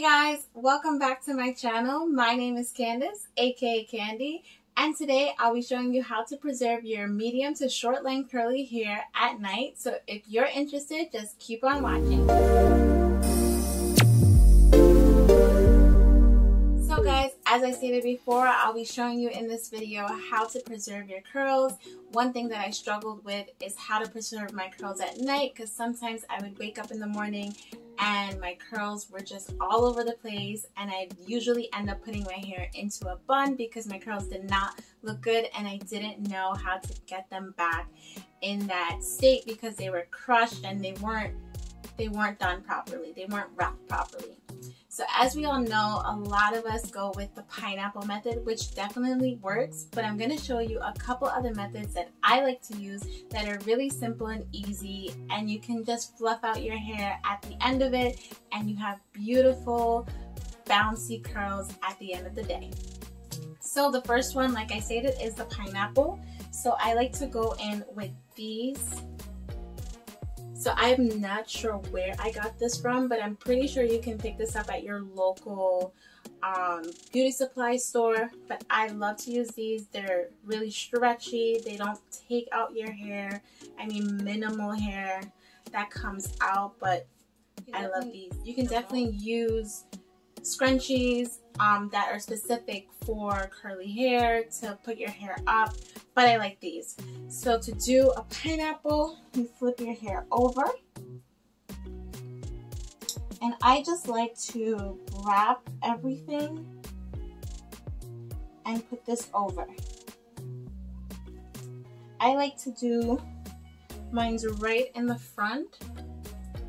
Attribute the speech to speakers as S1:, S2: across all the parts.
S1: Hey guys, welcome back to my channel. My name is Candace, aka Candii, and today I'll be showing you how to preserve your medium to short length curly hair at night. So if you're interested, just keep on watching. So guys, as I stated before, I'll be showing you in this video how to preserve your curls. One thing that I struggled with is how to preserve my curls at night because sometimes I would wake up in the morning and my curls were just all over the place and I usually end up putting my hair into a bun because my curls did not look good and I didn't know how to get them back in that state because they were crushed and they weren't they weren't done properly. They weren't wrapped properly. So as we all know, a lot of us go with the pineapple method, which definitely works, but I'm gonna show you a couple other methods that I like to use that are really simple and easy, and you can just fluff out your hair at the end of it, and you have beautiful, bouncy curls at the end of the day. So the first one, like I stated, is the pineapple. So I like to go in with these so I'm not sure where I got this from, but I'm pretty sure you can pick this up at your local um, beauty supply store. But I love to use these. They're really stretchy. They don't take out your hair. I mean, minimal hair that comes out, but I love these. You can definitely use scrunchies um, that are specific for curly hair to put your hair up, but I like these. So to do a pineapple, you flip your hair over. And I just like to wrap everything and put this over. I like to do mine's right in the front.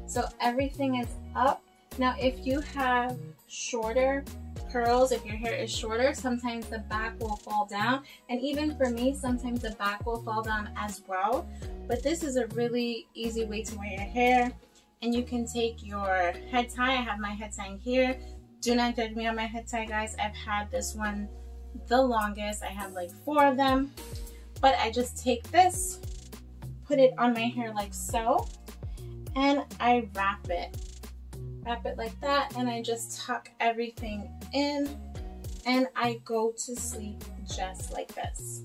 S1: So everything is up. Now if you have shorter curls, if your hair is shorter, sometimes the back will fall down. And even for me, sometimes the back will fall down as well. But this is a really easy way to wear your hair. And you can take your head tie. I have my head tie here. Do not judge me on my head tie, guys. I've had this one the longest. I have like four of them. But I just take this, put it on my hair like so, and I wrap it wrap it like that and I just tuck everything in and I go to sleep just like this.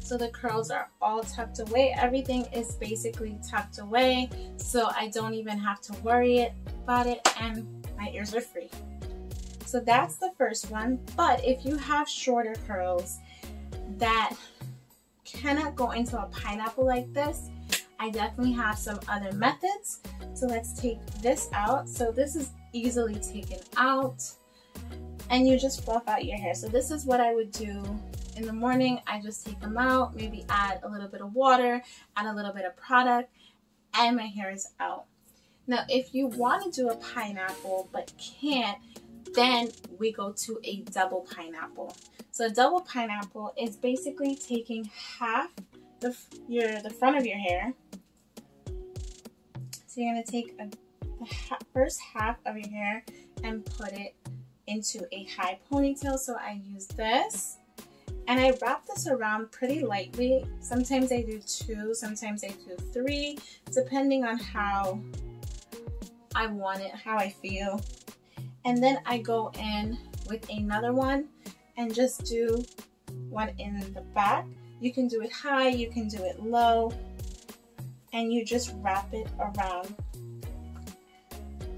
S1: So the curls are all tucked away. Everything is basically tucked away so I don't even have to worry about it and my ears are free. So that's the first one. But if you have shorter curls that cannot go into a pineapple like this, I definitely have some other methods. So let's take this out. So this is easily taken out and you just fluff out your hair. So this is what I would do in the morning. I just take them out, maybe add a little bit of water, add a little bit of product, and my hair is out. Now, if you want to do a pineapple but can't, then we go to a double pineapple. So a double pineapple is basically taking half the, your, the front of your hair so you're going to take a, the ha first half of your hair and put it into a high ponytail. So I use this and I wrap this around pretty lightly. Sometimes I do two, sometimes I do three, depending on how I want it, how I feel. And then I go in with another one and just do one in the back. You can do it high, you can do it low, and you just wrap it around.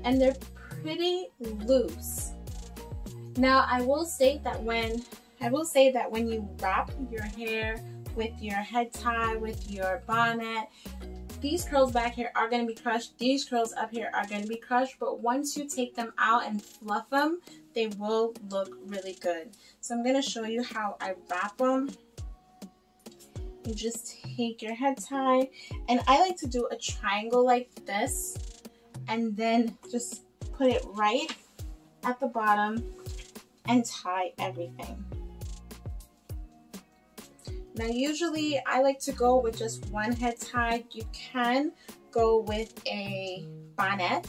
S1: And they're pretty loose. Now I will say that when I will say that when you wrap your hair with your head tie, with your bonnet, these curls back here are going to be crushed. These curls up here are going to be crushed. But once you take them out and fluff them, they will look really good. So I'm going to show you how I wrap them you just take your head tie and I like to do a triangle like this and then just put it right at the bottom and tie everything. Now usually I like to go with just one head tie. You can go with a bonnet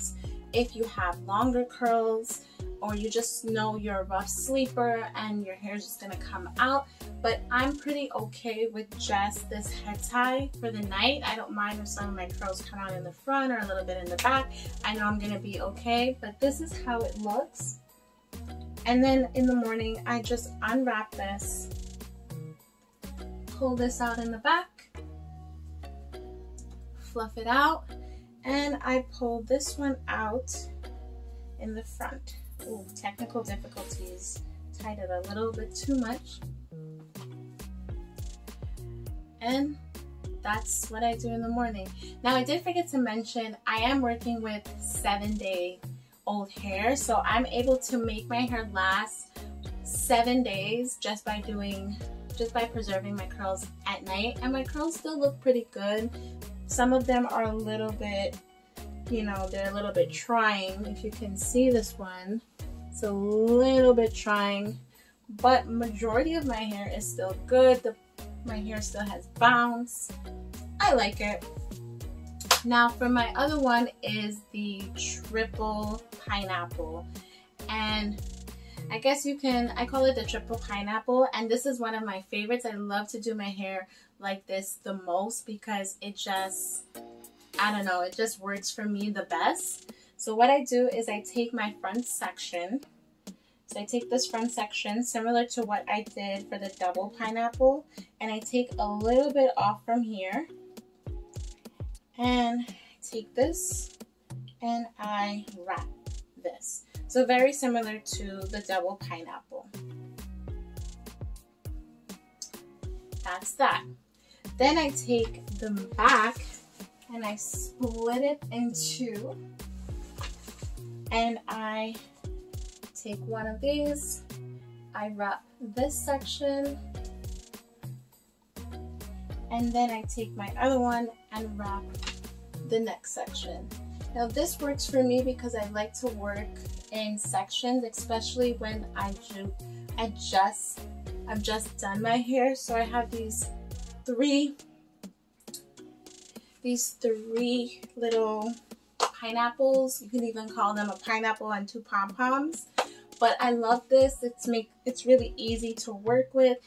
S1: if you have longer curls or you just know you're a rough sleeper and your hair is just gonna come out. But I'm pretty okay with just this head tie for the night. I don't mind if some of my curls come out in the front or a little bit in the back. I know I'm gonna be okay, but this is how it looks. And then in the morning, I just unwrap this, pull this out in the back, fluff it out, and I pull this one out in the front. Ooh, technical difficulties. Tied it a little bit too much. And that's what I do in the morning. Now I did forget to mention, I am working with seven day old hair. So I'm able to make my hair last seven days just by doing, just by preserving my curls at night. And my curls still look pretty good. Some of them are a little bit, you know, they're a little bit trying. If you can see this one, it's a little bit trying, but majority of my hair is still good. The, my hair still has bounce. I like it. Now for my other one is the triple pineapple. And I guess you can, I call it the triple pineapple. And this is one of my favorites. I love to do my hair like this the most because it just, I don't know, it just works for me the best. So what I do is I take my front section. So I take this front section similar to what I did for the double pineapple and I take a little bit off from here and take this and I wrap this. So very similar to the double pineapple. That's that. Then I take the back and I split it in two and I take one of these, I wrap this section and then I take my other one and wrap the next section. Now this works for me because I like to work in sections, especially when I do, I just, I've just done my hair. So I have these three, these three little pineapples. You can even call them a pineapple and two pom-poms. But I love this. It's make it's really easy to work with.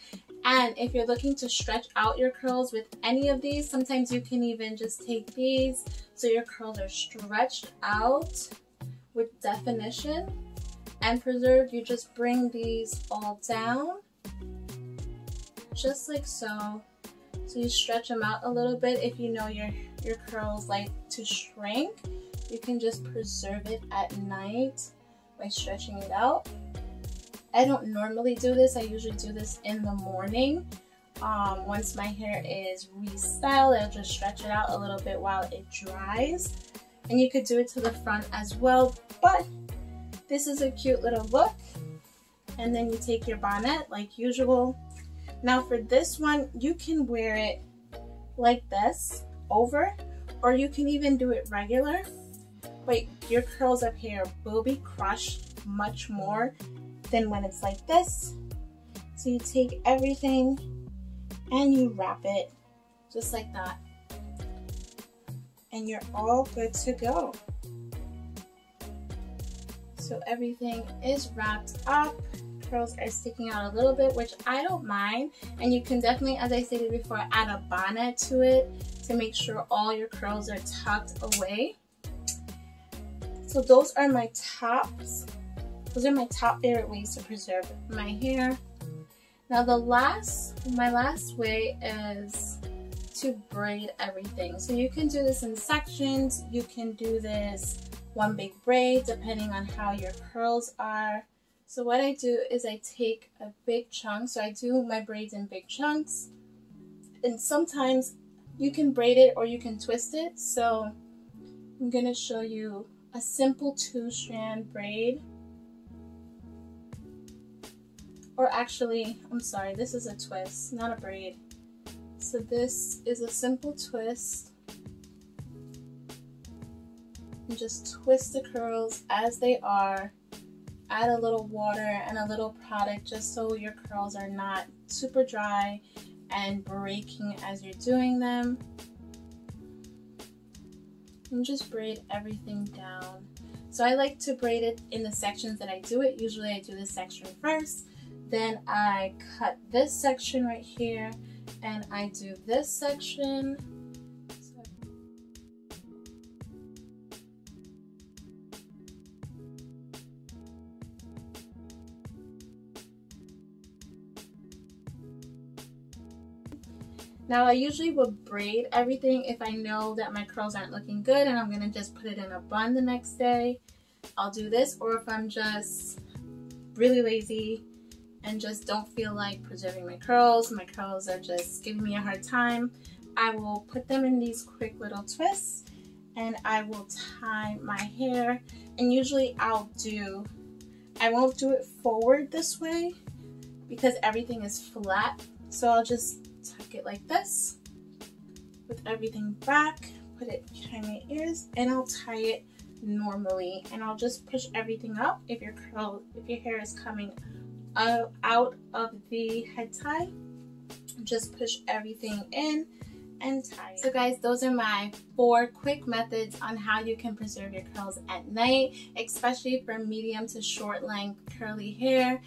S1: And if you're looking to stretch out your curls with any of these, sometimes you can even just take these so your curls are stretched out with definition and preserved. You just bring these all down, just like so. So you stretch them out a little bit if you know your, your curls like to shrink. You can just preserve it at night by stretching it out. I don't normally do this. I usually do this in the morning. Um, once my hair is restyled, I'll just stretch it out a little bit while it dries. And you could do it to the front as well, but this is a cute little look. And then you take your bonnet like usual. Now for this one, you can wear it like this over, or you can even do it regular. But your curls up here will be crushed much more than when it's like this. So you take everything and you wrap it just like that. And you're all good to go. So everything is wrapped up. Curls are sticking out a little bit, which I don't mind. And you can definitely, as I stated before, add a bonnet to it to make sure all your curls are tucked away. So those are my tops. Those are my top favorite ways to preserve my hair. Now the last, my last way is to braid everything. So you can do this in sections. You can do this one big braid depending on how your curls are. So what I do is I take a big chunk. So I do my braids in big chunks. And sometimes you can braid it or you can twist it. So I'm going to show you a simple two strand braid or actually, I'm sorry, this is a twist, not a braid. So this is a simple twist. And just twist the curls as they are. Add a little water and a little product just so your curls are not super dry and breaking as you're doing them. And just braid everything down. So I like to braid it in the sections that I do it. Usually I do this section first, then I cut this section right here and I do this section Now I usually will braid everything if I know that my curls aren't looking good and I'm to just put it in a bun the next day. I'll do this or if I'm just really lazy and just don't feel like preserving my curls, my curls are just giving me a hard time, I will put them in these quick little twists and I will tie my hair and usually I'll do, I won't do it forward this way because everything is flat so I'll just it like this with everything back, put it behind my ears, and I'll tie it normally. And I'll just push everything up if your curl, if your hair is coming out of the head tie. Just push everything in and tie. So guys, those are my four quick methods on how you can preserve your curls at night, especially for medium to short length curly hair.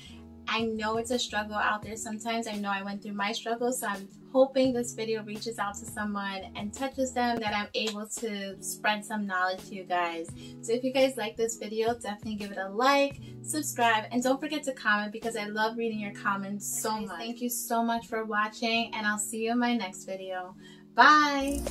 S1: I know it's a struggle out there sometimes. I know I went through my struggle, so I'm hoping this video reaches out to someone and touches them that I'm able to spread some knowledge to you guys. So if you guys like this video, definitely give it a like, subscribe, and don't forget to comment because I love reading your comments so much. Thank you so much for watching, and I'll see you in my next video. Bye!